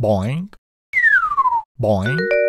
Boing. Boing.